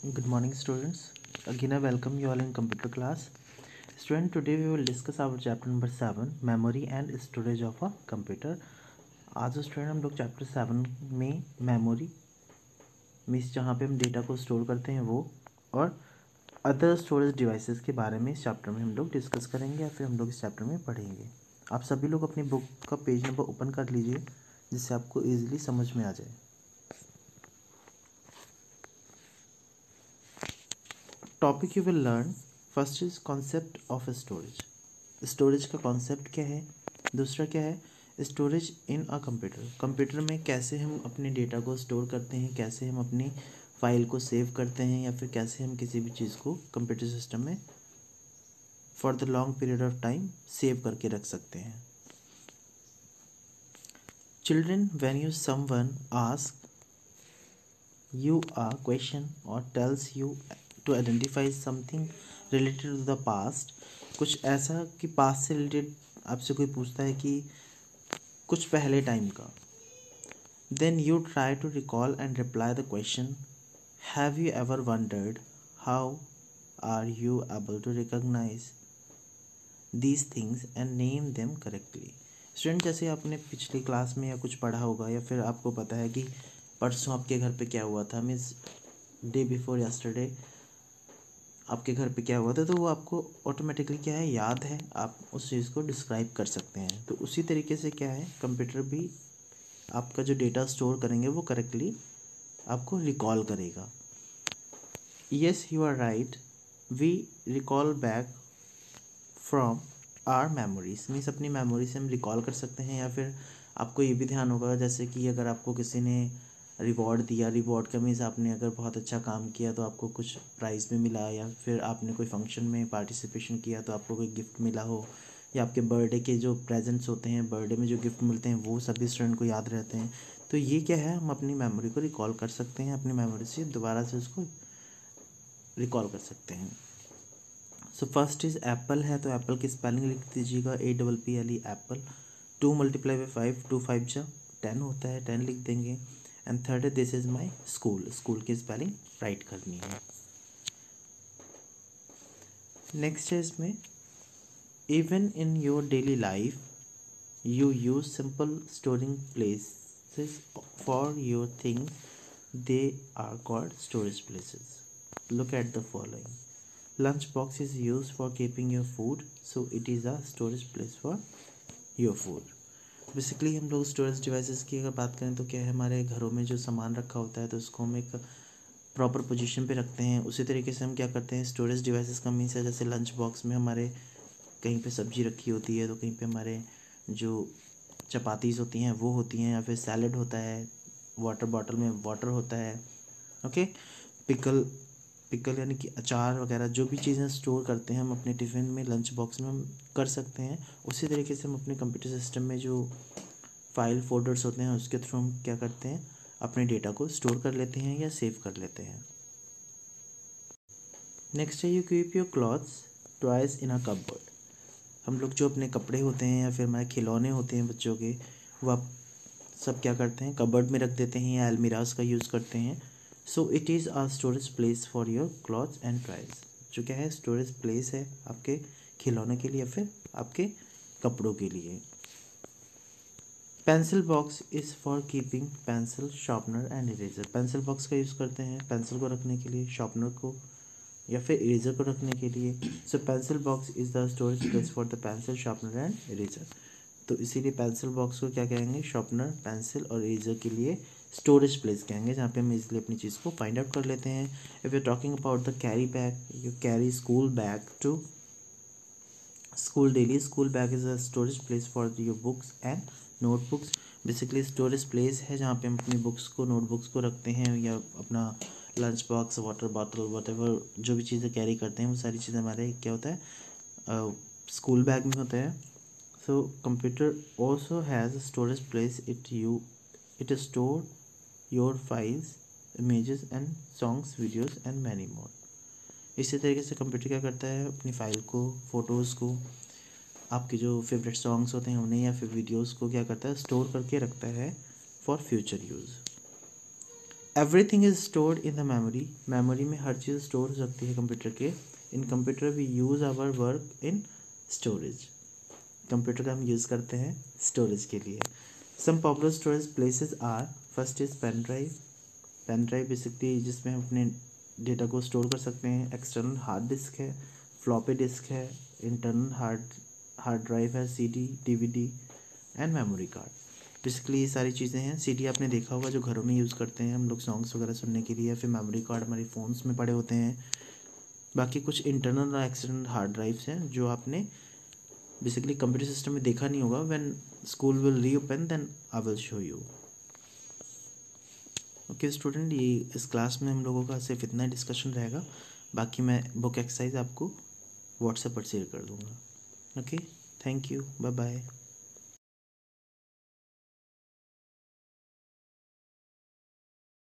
Good morning, students. Again, I welcome you all in computer class. Student, today we will discuss our chapter number seven, memory and storage of a computer. आज student हम लोग chapter seven में memory means जहाँ पे हम data को store करते हैं वो और अदर स्टोरेज डिवाइसेस के बारे में इस चैप्टर में हम लोग डिस्कस करेंगे या फिर हम लोग इस चैप्टर में पढ़ेंगे आप सभी लोग अपनी बुक का पेज नंबर ओपन कर लीजिए जिससे आपको ईजिली समझ में आ जाए topic you will learn first is concept of storage storage का कॉन्सेप्ट क्या है? दूसरा क्या है? Storage in a computer computer में कैसे हम अपने डेटा को स्टोर करते हैं? कैसे हम अपनी फ़ाइल को सेव करते हैं? या फिर कैसे हम किसी भी चीज़ को कंप्यूटर सिस्टम में for the long period of time save करके रख सकते हैं। Children when you someone ask you a question or tells you to identify something related to the past कुछ ऐसा कि पास्ट से रिलेटेड आपसे कोई पूछता है कि कुछ पहले टाइम का। Then you try to recall and reply the question have you ever wondered how are you able to recognise these things and name them correctly student जैसे आपने पिछली क्लास में या कुछ पढ़ा होगा, या फिर आपको पता है कि परसों आपके घर पे क्या हुआ था मीन्स डे बिफोर यस्टरडे आपके घर पे क्या हुआ था तो वो आपको ऑटोमेटिकली क्या है, याद है, आप उस चीज़ को डिस्क्राइब कर सकते हैं। तो उसी तरीके से क्या है कंप्यूटर भी आपका जो डेटा स्टोर करेंगे, वो करेक्टली आपको रिकॉल करेगा। Yes you are right we recall back from our memories means अपनी मेमोरी से हम रिकॉल कर सकते हैं, या फिर आपको ये भी ध्यान होगा, जैसे कि अगर आपको किसी ने रिवॉर्ड दिया। रिवॉर्ड का मीन्स आपने अगर बहुत अच्छा काम किया तो आपको कुछ प्राइज़ भी मिला या फिर आपने कोई फ़ंक्शन में पार्टिसिपेशन किया तो आपको कोई गिफ्ट मिला हो या आपके बर्थडे के जो प्रेजेंट्स होते हैं, बर्थडे में जो गिफ्ट मिलते हैं, वो सभी स्टूडेंट को याद रहते हैं। तो ये क्या है? हम अपनी मेमोरी को रिकॉल कर सकते हैं, अपनी मेमोरी से दोबारा से उसको रिकॉल कर सकते हैं। सो फ़र्स्ट इज़ एप्पल है तो एप्पल की स्पेलिंग लिख दीजिएगा। A double P L E apple two multiply by five two five जा टेन होता है टेन लिख देंगे। and third this is my school school की स्पेलिंग राइट करनी है नेक्स्ट है इसमें even in your daily life you use simple storing places for your things they are called storage places look at the following lunch box is used for keeping your food so it is a storage place for your food Basically हम लोग storage devices की अगर बात करें तो क्या है, हमारे घरों में जो सामान रखा होता है तो उसको हम एक प्रॉपर पोजीशन पे रखते हैं। उसी तरीके से हम क्या करते हैं स्टोरेज डिवाइसेस का मीन्स है, जैसे लंच बॉक्स में हमारे कहीं पे सब्ज़ी रखी होती है तो कहीं पे हमारे जो चपातीज़ होती हैं, वो होती हैं या फिर सैलड होता है वाटर बॉटल में वाटर होता है ओके पिकल पिकल यानी कि अचार वगैरह, जो भी चीज़ें स्टोर करते हैं, हम अपने टिफ़िन में लंच बॉक्स में हम कर सकते हैं। उसी तरीके से हम अपने कंप्यूटर सिस्टम में जो फ़ाइल फोल्डर्स होते हैं, उसके थ्रू हम क्या करते हैं? अपने डेटा को स्टोर कर लेते हैं या सेव कर लेते हैं। नेक्स्ट है you keep your clothes toys in a cupboard हम लोग जो अपने कपड़े होते हैं या फिर हमारे खिलौने होते हैं बच्चों के वह सब क्या करते हैं? कबर्ड में रख देते हैं या अलमीराज का यूज़ करते हैं। So it is a storage place for your clothes and toys जो क्या है स्टोरेज प्लेस है आपके खिलौने के लिए, फिर आपके कपड़ों के लिए। Pencil box is for keeping pencil sharpener and eraser pencil box का यूज़ करते हैं पेंसिल को रखने के लिए शार्पनर को, या फिर इरेजर को रखने के लिए। So pencil box is the storage place for the pencil sharpener and eraser तो इसीलिए पेंसिल बॉक्स को क्या कहेंगे? शार्पनर पेंसिल और इरेजर के लिए स्टोरेज प्लेस कहेंगे, जहाँ पे हम इजिली अपनी चीज़ को फाइंड आउट कर लेते हैं। If you talking about the carry bag you carry school bag to school daily school bag is a storage place for your books and notebooks basically storage place है जहाँ पे हम अपनी बुक्स को notebooks को रखते हैं या अपना lunch box water bottle what जो भी चीज़ें कैरी करते हैं, वो सारी चीज़ें हमारे क्या होता है? स्कूल बैग में होता है। So computer also has storage place it you it is store your files images and songs videos and many more इसी तरीके से कंप्यूटर क्या करता है? अपनी फ़ाइल को फ़ोटोज़ को, आपके जो फेवरेट सॉन्ग्स होते हैं उन्हें या फिर वीडियोस को क्या करता है? स्टोर करके रखता है for future use everything is stored in the memory memory में हर चीज़ स्टोर हो सकती है कंप्यूटर के. In computer we use our work in storage computer का हम यूज़ करते हैं स्टोरेज के लिए. Some popular storage places are first is pen drive pen drive basically जिसमें हम अपने डेटा को स्टोर कर सकते हैं। एक्सटर्नल हार्ड डिस्क है फ्लॉपी डिस्क है इंटरनल हार्ड हार्ड ड्राइव है C D D V D and memory card basically ये सारी चीज़ें हैं। सी डी आपने देखा होगा जो घरों में यूज़ करते हैं हम लोग सॉन्ग्स वगैरह सुनने के लिए फिर मेमोरी कार्ड हमारे फ़ोन्स में पड़े होते हैं। बाकी कुछ इंटरनल और एक्सटर्नल हार्ड ड्राइव्स हैं जो आपने बेसिकली कंप्यूटर सिस्टम में देखा नहीं होगा। When school will reopen then I will show you okay student ये इस क्लास में हम लोगों का सिर्फ़ इतना ही डिस्कशन रहेगा। बाकी मैं बुक एक्सरसाइज आपको व्हाट्सएप पर शेयर कर दूँगा। Okay thank you bye bye